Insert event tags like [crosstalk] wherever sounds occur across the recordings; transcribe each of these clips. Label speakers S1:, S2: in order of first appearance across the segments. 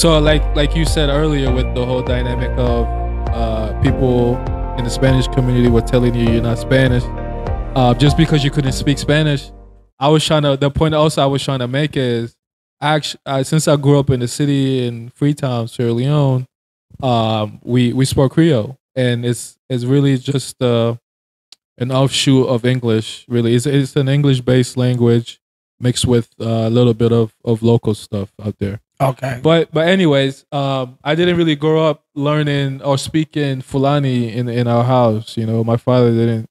S1: So like like you said earlier with the whole dynamic of uh, people in the Spanish community were telling you you're not Spanish uh, just because you couldn't speak Spanish. I was trying to the point also I was trying to make is actually uh, since I grew up in the city in Freetown, Sierra Leone, um, we we spoke Creole and it's it's really just uh, an offshoot of English. Really, it's it's an English based language mixed with uh, a little bit of of local stuff out there.
S2: Okay.
S1: But but anyways, um, I didn't really grow up learning or speaking Fulani in in our house. You know, my father didn't.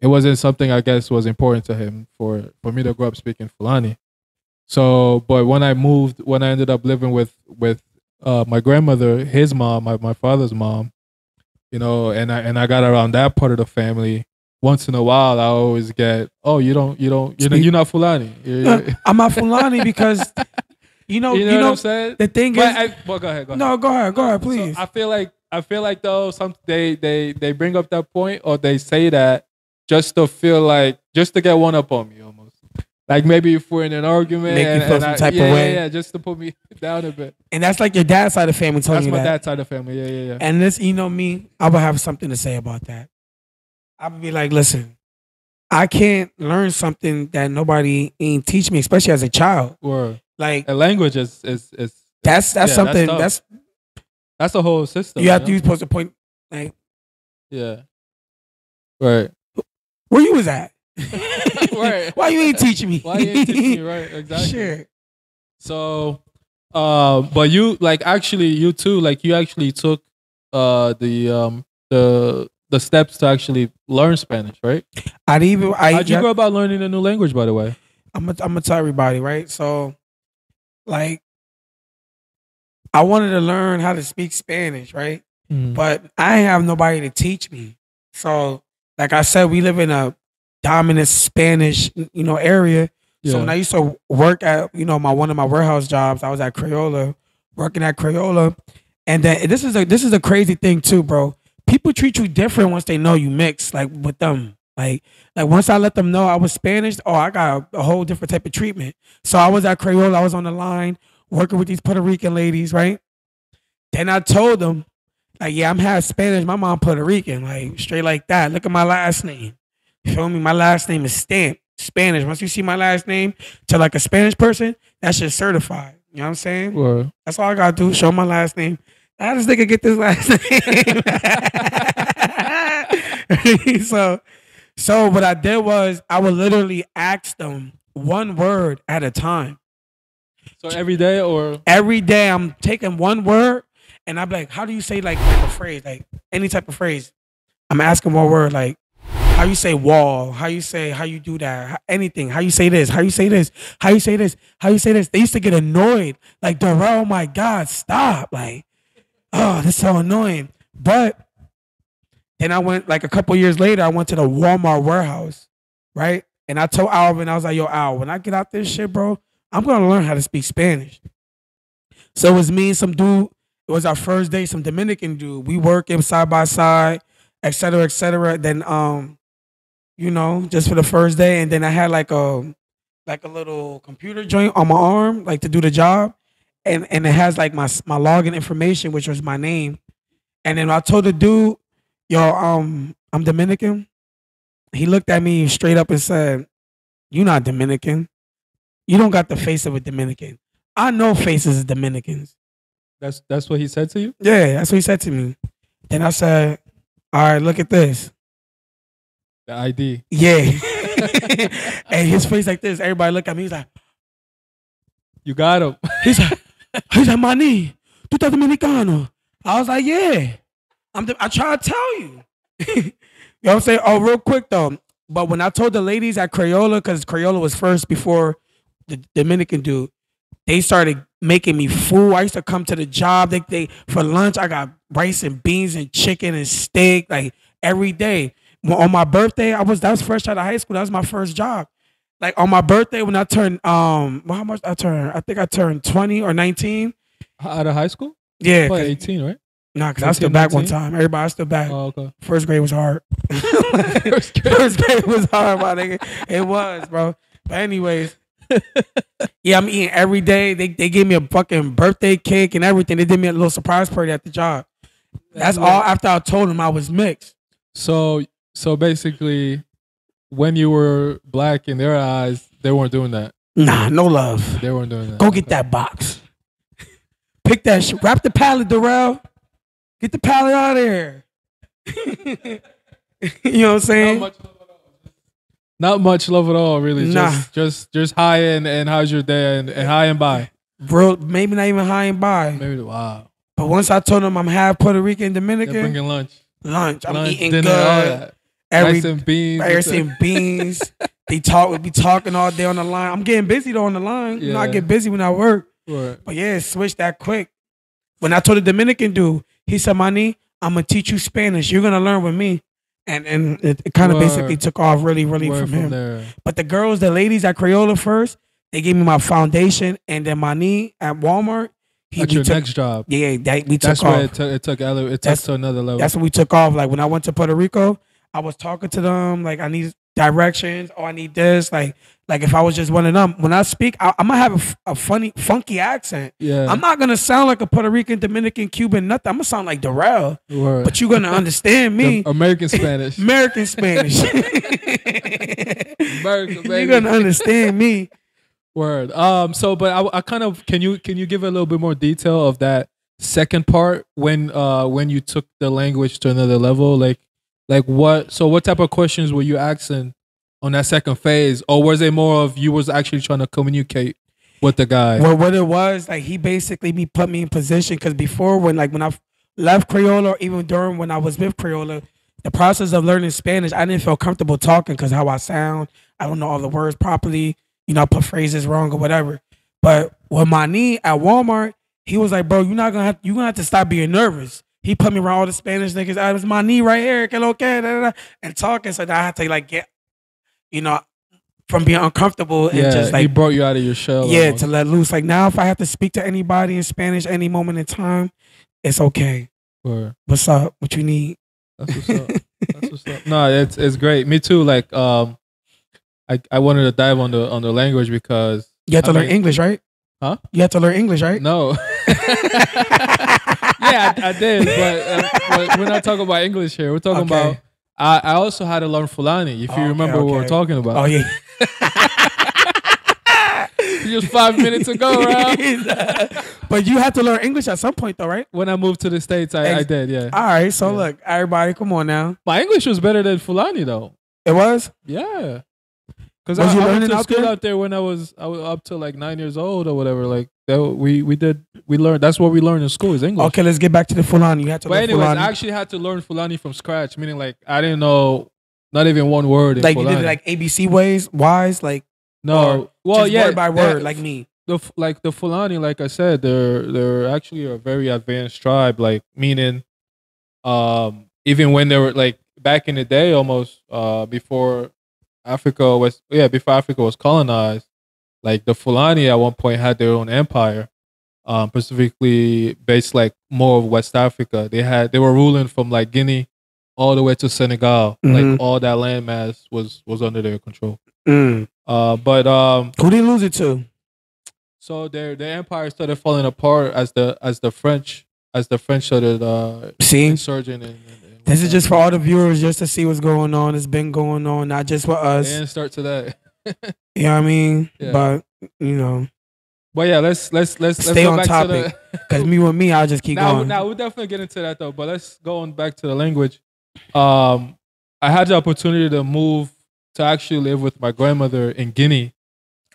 S1: It wasn't something I guess was important to him for for me to grow up speaking Fulani. So, but when I moved, when I ended up living with with uh, my grandmother, his mom, my, my father's mom, you know, and I and I got around that part of the family. Once in a while, I always get, oh, you don't, you don't, you know, you're not Fulani. You're-
S2: I'm not Fulani [laughs] because you know,
S1: you know,
S2: you know,
S1: what I'm saying?
S2: the thing
S1: But
S2: is,
S1: I, well, go ahead, go ahead.
S2: no, go ahead, go ahead,
S1: So
S2: please.
S1: I feel like I feel like though some they they they bring up that point or they say that just to feel like just to get one up on me almost. Like maybe if we're in an argument,
S2: Make
S1: and,
S2: feel some
S1: I-
S2: type of
S1: yeah,
S2: way.
S1: Yeah, yeah, just to put me [laughs] down a bit.
S2: and that's like your dad's side of the family telling
S1: That's
S2: you
S1: my
S2: that.
S1: dad's side of the family. Yeah, yeah, yeah.
S2: And this, you know me, I would have something to say about that. I would be like, listen, I can't learn something that nobody ain't teach me, especially as a child.
S1: Or
S2: Like
S1: a language is is is
S2: that's that's
S1: Yeah,
S2: something
S1: tough.
S2: that's,
S1: that's a whole system.
S2: you have
S1: know?
S2: to use supposed to point like
S1: Yeah. Right.
S2: where you was at. [laughs]
S1: Right. [laughs]
S2: Why you ain't teaching me?
S1: Why you ain't teaching me right? [laughs] Exactly.
S2: Sure.
S1: So, uh, but you like actually you too like you actually took uh the um the the steps to actually learn Spanish, right?
S2: I'd even I
S1: How'd you
S2: yeah,
S1: go about learning a new language, by the way?
S2: I'm gonna I'm gonna tell everybody, right? So, like, I wanted to learn how to speak Spanish, right? Mm. But I ain't have nobody to teach me. So, like I said, we live in a dominant Spanish, you know, area. So when I used to work at, you know, my one of my warehouse jobs, I was at Crayola, working at Crayola, and then this is a this is a crazy thing too, bro. People treat you different once they know you mix, like with them. Like, like once I let them know I was Spanish, oh, I got a, a whole different type of treatment. So I was at Crayola, I was on the line working with these Puerto Rican ladies, right? Then I told them, like, yeah, I'm half Spanish. My mom Puerto Rican, like straight like that. Look at my last name. You feel me? My last name is Stamp, Spanish. Once you see my last name to like a Spanish person, that's just certified. You know what I'm saying? That's all I gotta do. Show my last name. How does nigga get this last [laughs] name? [laughs] so, so what I did was I would literally ask them one word at a time.
S1: so every day, or
S2: Every day I'm taking one word and I'm like, how do you say like a phrase, like any type of phrase? I'm asking one word, like how you say wall, how you say how you do that, how- anything, how you say this, how you say this, how you say this, how you say this. They used to get annoyed, like Darrell, oh my God, stop, like, oh, this is so annoying. But then I went like a couple years later, I went to the Walmart warehouse, right? And I told Alvin, I was like, yo, Al, when I get out this shit, bro, I'm gonna learn how to speak Spanish. So it was me and some dude. It was our first day, some Dominican dude. We working side by side, et cetera, et cetera. Then um, you know, just for the first day. And then I had like a like a little computer joint on my arm, like to do the job. And and it has like my my login information, which was my name. And then I told the dude, yo, um, I'm Dominican. He looked at me straight up and said, You're not Dominican. You don't got the face of a Dominican. I know faces of Dominicans.
S1: that's that's what he said to you.
S2: Yeah, that's what he said to me. Then I said, All right, look at this.
S1: The ID.
S2: Yeah. [laughs] and his face like this. Everybody look at me. He's like,
S1: You got him.
S2: he's like, he's like, Mani, tú estás dominicano. I was like, yeah. I'm the, I try to tell you. [laughs] you know what I'm saying? Oh, real quick though. But when I told the ladies at Crayola, because Crayola was first before the Dominican dude, they started making me fool. I used to come to the job. They, they for lunch, I got rice and beans and chicken and steak like every day. On my birthday, I was that was fresh out of high school. That was my first job. Like on my birthday, when I turned um, well, how much I turned? I think I turned twenty or nineteen.
S1: Out of high school?
S2: Yeah,
S1: Probably
S2: 'cause-
S1: eighteen, right?
S2: Nah, because I stood
S1: 19,
S2: back one time. Everybody stood back.
S1: Oh, okay.
S2: First grade was hard. [laughs] [laughs]
S1: First grade.
S2: First grade was hard, my nigga. It was, bro. But anyways, [laughs] yeah, I'm eating every day. They they gave me a fucking birthday cake and everything. They did me a little surprise party at the job. That's all after I told them I was mixed.
S1: So so basically, when you were black in their eyes, they weren't doing that.
S2: Nah, no love.
S1: They weren't doing that.
S2: Go get that box. Pick that shit. Wrap the pallet, Darrell. Get the pallet out of here. [laughs] you know what I'm saying?
S1: Not much love at all. Not much love at all, really.
S2: Nah.
S1: Just just just hi and, and how's your day and, and hi and bye.
S2: Bro, maybe not even high and by.
S1: Maybe wow.
S2: But once I told them I'm half Puerto Rican,
S1: They're
S2: Dominican,
S1: bringing lunch,
S2: lunch. I'm
S1: lunch,
S2: eating
S1: dinner,
S2: good.
S1: all that.
S2: Every
S1: Rice and beans.
S2: rice and [laughs] beans. they talk. We be talking all day on the line. I'm getting busy though on the line. You know, I get busy when I work.
S1: Right.
S2: But yeah, it switched that quick. When I told the Dominican dude, he said, "Money, I'm gonna teach you Spanish. You're gonna learn with me." And and it, it kind of basically took off really, really
S1: Word
S2: from him.
S1: there.
S2: But the girls, the ladies at Crayola first, they gave me my foundation, and then knee at Walmart. He
S1: At your
S2: took,
S1: next job.
S2: yeah, that, we took
S1: That's
S2: off.
S1: where it took. It took. ele- It took
S2: That's-
S1: to another level.
S2: That's when we took off. Like when I went to Puerto Rico, I was talking to them like I need directions. Oh, I need this. Like like if I was just one of them. When I speak, I, I'm gonna have a funny, funky accent.
S1: yeah.
S2: I'm not gonna sound like a Puerto Rican, Dominican, Cuban, nothing. I'm gonna sound like Darrell,
S1: Word.
S2: but you're gonna [laughs] understand me.
S1: American Spanish. [laughs]
S2: American Spanish. [laughs]
S1: American,
S2: you're gonna understand me.
S1: Word. Um. So, but I, I kind of can you can you give a little bit more detail of that second part when uh when you took the language to another level, like like what? So, what type of questions were you asking on that second phase, or was it more of you was actually trying to communicate with the guy?
S2: Well, what it was, like he basically me put me in position because before when like when I left Crayola, or even during when I was with Crayola, the process of learning Spanish, I didn't feel comfortable talking because how I sound, I don't know all the words properly. You know, I put phrases wrong or whatever. But with my knee at Walmart, he was like, "Bro, you're not gonna have you're gonna have to stop being nervous." He put me around all the Spanish niggas. I was my knee right here, que lo que, da, da, da," and talking. So that I had to like get, you know, from being uncomfortable and
S1: yeah,
S2: just like he
S1: brought you out of your shell.
S2: yeah,
S1: almost.
S2: to let loose. Like now, if I have to speak to anybody in Spanish any moment in time, it's okay.
S1: Word.
S2: What's up? What you need?
S1: That's what's up. That's what's up. [laughs] No, it's it's great. Me too. Like um, I I wanted to dive on the on the language because
S2: You have to
S1: I
S2: learn
S1: mean-
S2: English, right?
S1: Huh?
S2: You have to learn English, right?
S1: no. [laughs] [laughs] yeah, I, I did, but, uh, but we're not talking about English here. We're talking
S2: Okay.
S1: about. I, I also had to learn Fulani. If you
S2: Okay,
S1: remember what we're talking about,
S2: Oh yeah. [laughs]
S1: just five minutes ago, [laughs] right?
S2: but you have to learn English at some point, though, right?
S1: When I moved to the states, I, I did. Yeah,
S2: All right. So
S1: Yeah.
S2: look, everybody, come on now.
S1: my English was better than Fulani though.
S2: It was.
S1: Yeah. Because
S2: Was
S1: I,
S2: you
S1: I went
S2: learning
S1: to
S2: out
S1: school
S2: there?
S1: out there when I was I was up to like nine years old or whatever. Like that, we we did we learned. That's what we learned in school is English.
S2: Okay, let's get back to the Fulani. You had to
S1: But anyways,
S2: Fulani.
S1: I actually had to learn Fulani from scratch. Meaning like I didn't know not even one word in
S2: like you did it like ABC ways, wise, like
S1: no, well yeah,
S2: word by
S1: that-
S2: word, like me.
S1: the like the Fulani, like I said, they're they're actually a very advanced tribe. Like meaning, um, even when they were like back in the day, almost uh before Africa was yeah before Africa was colonized, like the Fulani at one point had their own empire, um, specifically based like more of West Africa. They had they were ruling from like Guinea all the way to Senegal.
S2: Mhm.
S1: Like all that landmass was was under their control.
S2: Mm.
S1: Uh, but um,
S2: Who did lose it to?
S1: so their their empire started falling apart as the as the French as the French started uh,
S2: See, this is just for all the viewers, just to see what's going on. It's been going on, not just for us.
S1: didn't start to that. [laughs]
S2: You know what I mean?
S1: Yeah.
S2: But you know,
S1: But yeah, let's let's let's let's
S2: Stay
S1: go
S2: on
S1: back
S2: topic.
S1: to the.
S2: because me with me, I'll just keep
S1: now,
S2: going.
S1: now we'll definitely get into that though. But let's go on back to the language. Um, I had the opportunity to move to actually live with my grandmother in Guinea.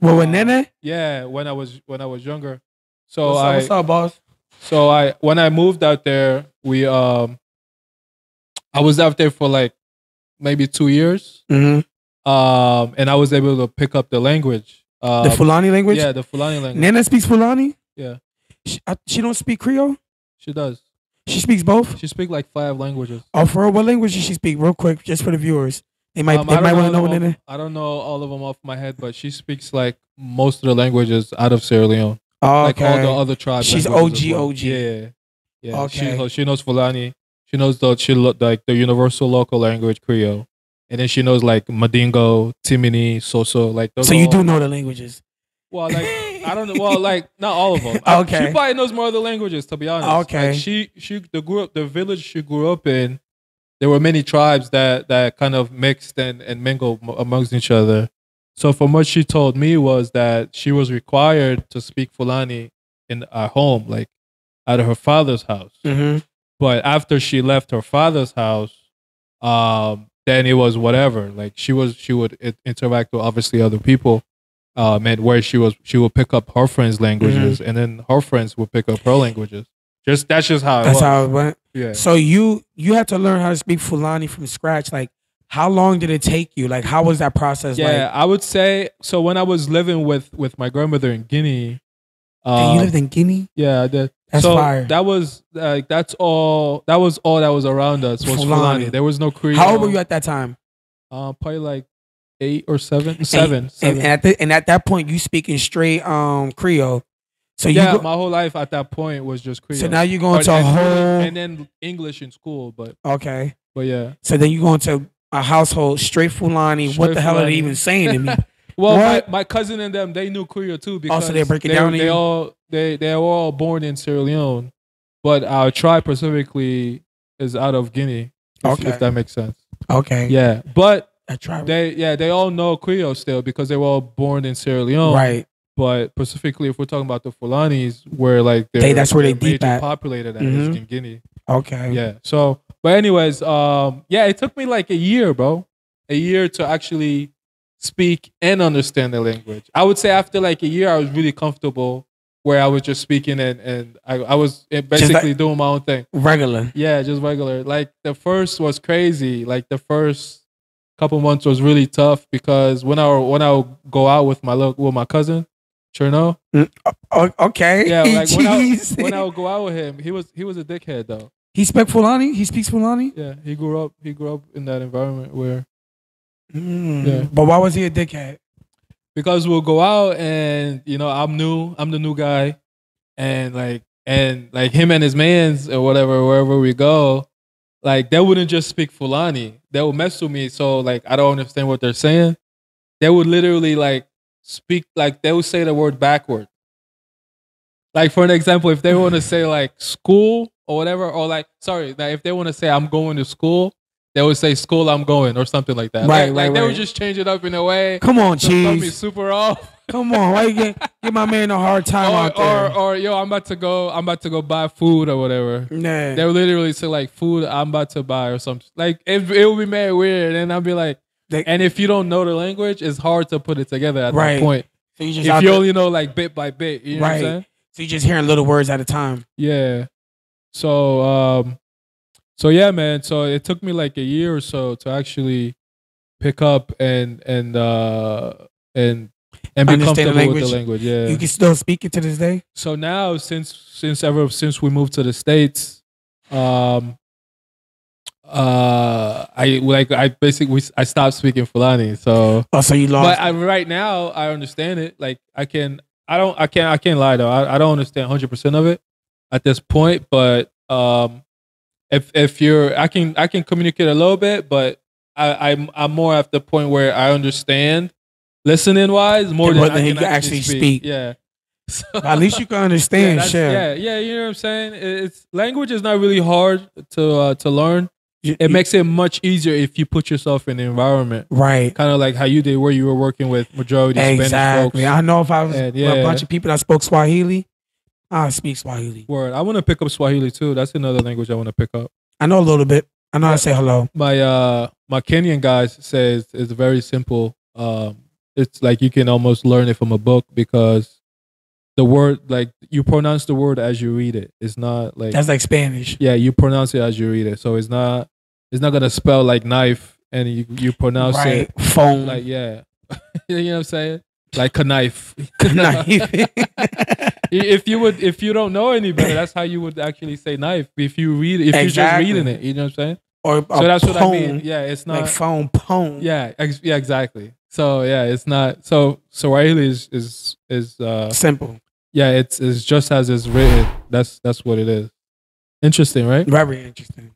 S2: well, with
S1: uh,
S2: Nene,
S1: Yeah, when I was when I was younger. So
S2: what's,
S1: I
S2: up, what's up, boss?
S1: so I when I moved out there, we um, I was out there for like maybe two years.
S2: Mm-hmm.
S1: Um, and I was able to pick up the language. Um,
S2: The Fulani language.
S1: yeah, the Fulani language.
S2: Nene speaks Fulani.
S1: Yeah.
S2: She, I, she don't speak Creole.
S1: She does.
S2: She speaks both.
S1: She speaks like five languages.
S2: Oh, for? What language does she speak? Real quick, just for the viewers. They might
S1: Um,
S2: they might want to know what Nene.
S1: I don't know all of them off my head, but she speaks like most of the languages out of Sierra Leone,
S2: Oh,
S1: like all the other tribes.
S2: She's OG,
S1: well.
S2: OG.
S1: Yeah, yeah.
S2: Okay.
S1: She she knows Fulani. She knows the she lo- like the universal local language Creole, and then she knows like Madingo, Timini, Soso. Like those.
S2: so you
S1: all-
S2: do know the languages.
S1: Well, like I don't know. [laughs] Well, like not all of them. I-
S2: Okay.
S1: she probably knows more other languages. To be honest,
S2: Okay.
S1: Like, she she the grew up the village she grew up in. There were many tribes that that kind of mixed and and mingled m- amongst each other. So from what she told me was that she was required to speak Fulani in our home, like out of her father's house.
S2: hmm
S1: But after she left her father's house, um, then it was whatever. Like she was, she would i- interact with obviously other people, um, and where she was, she would pick up her friends' languages, and then her friends would pick up her languages. Just that's just how it
S2: That's
S1: was.
S2: how it went.
S1: yeah.
S2: So you you had to learn how to speak Fulani from scratch. Like, how long did it take you? Like, how was that process?
S1: Yeah,
S2: like,
S1: I would say so. When I was living with with my grandmother in Guinea, um,
S2: you lived in Guinea.
S1: yeah, the,
S2: That's
S1: so
S2: fire.
S1: that was like that's all. That was all that was around us was
S2: Fulani.
S1: Fulani. There was no Creole.
S2: How old were you at that time?
S1: Uh, probably like eight or seven, seven,
S2: And,
S1: seven.
S2: and at the, and at that point, you speaking straight um Creole. So you
S1: yeah,
S2: go-
S1: my whole life at that point was just Creole.
S2: so now you're going to a
S1: and,
S2: whole
S1: and then English in school, but
S2: okay.
S1: but yeah.
S2: So then you go into a household straight Fulani. what the hell are they even saying to me? [laughs]
S1: Well, my, my cousin and them they knew Creole too because
S2: they break it
S1: they,
S2: down
S1: They all they they were all born in Sierra Leone, but our tribe specifically is out of Guinea. If,
S2: Okay.
S1: if that makes sense.
S2: Okay,
S1: Yeah, but they yeah they all know Creole still because they were all born in Sierra Leone.
S2: right.
S1: But specifically, if we're talking about the Fulanis, where like they're,
S2: They- that's where they deep at.
S1: populated at
S2: Mhm.
S1: is in Guinea.
S2: Okay.
S1: Yeah. So, but anyways, um, yeah, it took me like a year, bro, a year to actually speak and understand the language. I would say after like a year, I was really comfortable where I was just speaking and and I, I was eh, basically doing my own thing.
S2: Regular.
S1: Yeah, just regular. Like the first was crazy. Like the first couple months was really tough because when I when I would go out with my lo- with my cousin, Cherno,
S2: okay.
S1: yeah, like when I [laughs] when I would go out with him, he was he was a dickhead though.
S2: he speak Fulani. He speaks Fulani.
S1: Yeah, he grew up. He grew up in that environment where
S2: Mm.
S1: Yeah.
S2: But why was he a dickhead?
S1: because we'll go out and you know I'm new. I'm the new guy, and like and like him and his mans or whatever wherever we go, like they wouldn't just speak Fulani. They would mess with me. So like I don't understand what they're saying. They would literally like speak like they would say the word backward. Like for an example, if they want to say like school or whatever, or like sorry, like if they want to say I'm going to school, they would say school I'm going or something like that.
S2: Right,
S1: like,
S2: right,
S1: like they
S2: right.
S1: would just change it up in a way.
S2: Come on,
S1: me
S2: cheese.
S1: super off.
S2: Come on. Why you get, [laughs] give my man a hard time out
S1: Or,
S2: there?
S1: or or yo, I'm about to go. I'm about to go buy food or whatever.
S2: nah.
S1: They would literally say like food I'm about to buy or something. Like it, it would be mad weird, and I'll be like,
S2: They-
S1: and if you don't know the language, it's hard to put it together at
S2: Right.
S1: that point.
S2: so you just
S1: If you only know like bit by bit, you know what I'm
S2: Right.
S1: saying?
S2: so you just hearing little words at a time.
S1: Yeah. So um so yeah, man. So it took me like a year or so to actually pick up and and uh and and be
S2: Understand the
S1: comfortable with the
S2: language.
S1: Yeah.
S2: You can still speak it to this day.
S1: so now since since ever since we moved to the states um uh i like i basically i stopped speaking fulani so
S2: Oh, so you lost.
S1: but I, right now i understand it like i can i don't i can't i can't lie though i, I don't understand 100% of it at this point but um if if you're i can i can communicate a little bit but i i'm i'm more at the point where i understand listening wise more
S2: Yeah,
S1: than
S2: more
S1: I can,
S2: he can
S1: actually,
S2: actually
S1: speak.
S2: speak.
S1: yeah [laughs] so, [laughs]
S2: at least you can understand.
S1: that's-
S2: shit.
S1: yeah, yeah, you know what I'm saying. It's language is not really hard to uh, to learn. It
S2: you-
S1: makes it much easier if you put yourself in the environment,
S2: right.
S1: kind of like how you did, where you were working with majority Spanish
S2: Exactly.
S1: folks.
S2: I know if I was
S1: And,
S2: with a bunch of people that spoke Swahili, I speak Swahili.
S1: Word. I want to pick up Swahili too. That's another language I want to pick up.
S2: I know a little bit. I know how to say hello.
S1: My uh my Kenyan guys says it's very simple. Um, it's like you can almost learn it from a book because the word like you pronounce the word as you read it. It's not like
S2: That's like Spanish.
S1: yeah, you pronounce it as you read it. So it's not it's not gonna spell like knife and you you pronounce
S2: right.
S1: it
S2: Phone.
S1: like yeah. [laughs] you know what I'm saying? Like a knife.
S2: Knife. [laughs] [laughs]
S1: if you would if you don't know any better, that's how you would actually say knife. If you read if
S2: Exactly.
S1: you're just reading it, you know what I'm saying?
S2: or
S1: So that's what I mean. Yeah, it's not
S2: Like phone pone.
S1: yeah, ex- yeah, exactly. So yeah, it's not so Swahili is is is uh
S2: Simple.
S1: yeah, it's it's just as it's written. That's that's what it is. Interesting, right?
S2: Very interesting.